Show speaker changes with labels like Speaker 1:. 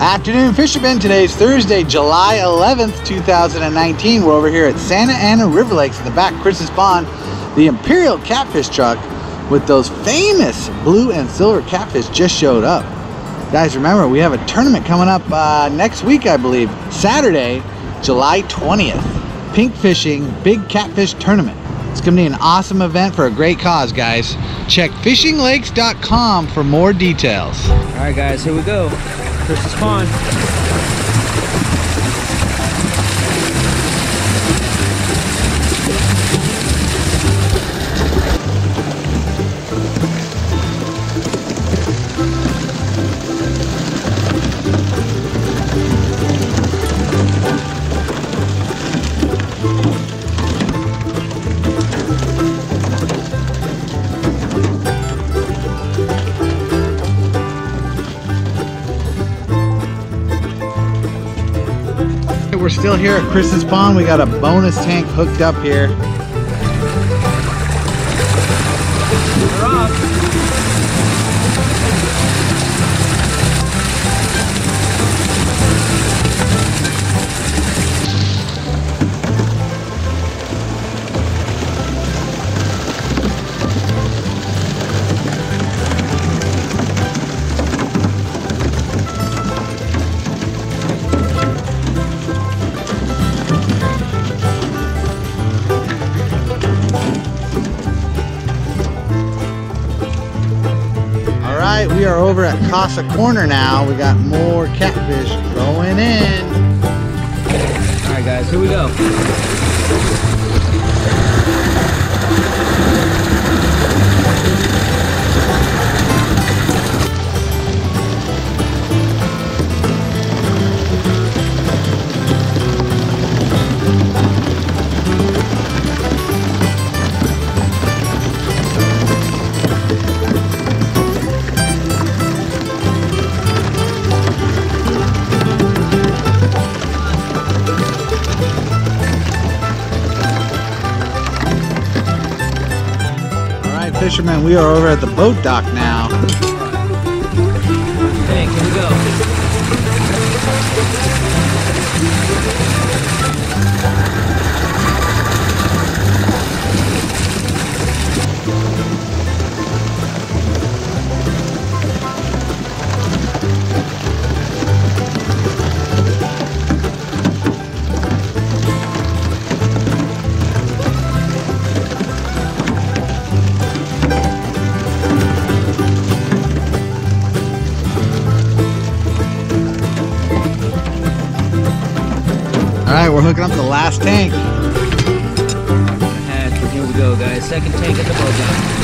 Speaker 1: Afternoon fishermen, today's Thursday, July 11th, 2019. We're over here at Santa Ana River Lakes in the back, Chris's Pond, the Imperial Catfish truck with those famous blue and silver catfish just showed up. Guys, remember, we have a tournament coming up uh, next week, I believe, Saturday, July 20th. Pink Fishing Big Catfish Tournament. It's gonna be an awesome event for a great cause, guys. Check fishinglakes.com for more details.
Speaker 2: All right, guys, here we go. Chris's Pond.
Speaker 1: We're still here at Chris's Pond. We got a bonus tank hooked up here. Right, we are over at Casa Corner now. We got more catfish going in.
Speaker 2: All right, guys, here we go.
Speaker 1: Right, fishermen, we are over at the boat dock now.
Speaker 2: Tank, here we go.
Speaker 1: All right, we're hooking up the last tank.
Speaker 2: Here we go, guys. Second tank at the boat down.